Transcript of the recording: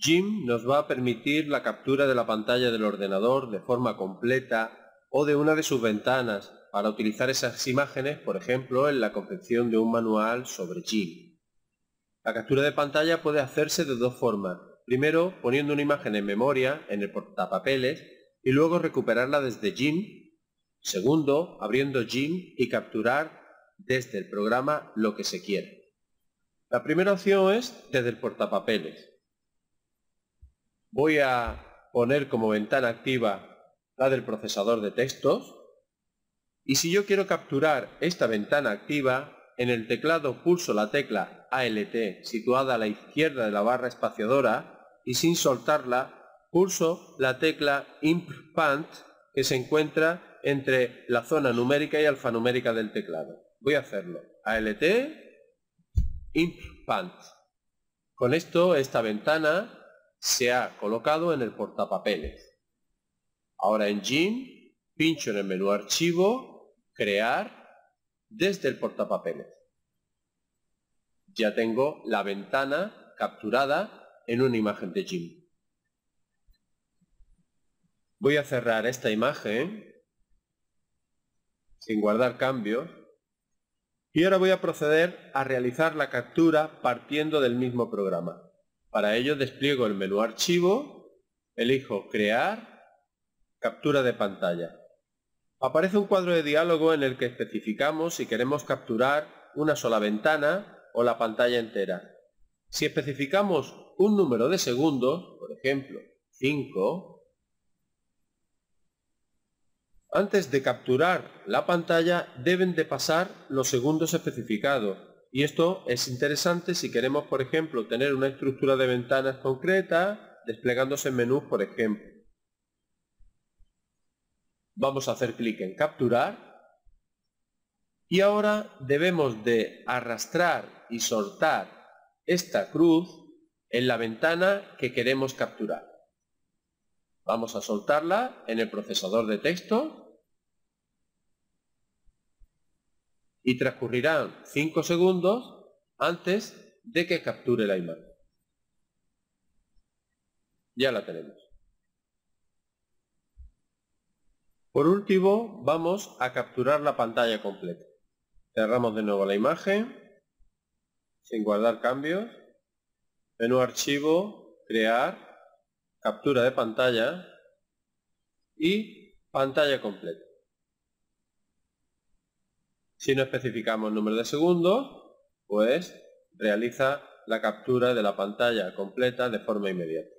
GIMP nos va a permitir la captura de la pantalla del ordenador de forma completa o de una de sus ventanas para utilizar esas imágenes, por ejemplo, en la confección de un manual sobre GIMP. La captura de pantalla puede hacerse de dos formas. Primero, poniendo una imagen en memoria, en el portapapeles, y luego recuperarla desde GIMP. Segundo, abriendo GIMP y capturar desde el programa lo que se quiere. La primera opción es desde el portapapeles. Voy a poner como ventana activa la del procesador de textos. Y si yo quiero capturar esta ventana activa, en el teclado pulso la tecla ALT situada a la izquierda de la barra espaciadora y sin soltarla pulso la tecla IMPANT que se encuentra entre la zona numérica y alfanumérica del teclado. Voy a hacerlo. ALT, IMPANT. Con esto esta ventana se ha colocado en el portapapeles. Ahora en GIMP pincho en el menú Archivo, Crear, desde el portapapeles. Ya tengo la ventana capturada en una imagen de GIMP. Voy a cerrar esta imagen sin guardar cambios y ahora voy a proceder a realizar la captura partiendo del mismo programa. Para ello despliego el menú Archivo, elijo Crear, Captura de pantalla. Aparece un cuadro de diálogo en el que especificamos si queremos capturar una sola ventana o la pantalla entera. Si especificamos un número de segundos, por ejemplo 5, antes de capturar la pantalla deben de pasar los segundos especificados y esto es interesante si queremos, por ejemplo, tener una estructura de ventanas concreta, desplegándose en menús, por ejemplo. Vamos a hacer clic en capturar. Y ahora debemos de arrastrar y soltar esta cruz en la ventana que queremos capturar. Vamos a soltarla en el procesador de texto y transcurrirán 5 segundos antes de que capture la imagen. Ya la tenemos. Por último, vamos a capturar la pantalla completa. Cerramos de nuevo la imagen, sin guardar cambios, menú archivo, crear, captura de pantalla y pantalla completa. Si no especificamos número de segundos, pues realiza la captura de la pantalla completa de forma inmediata.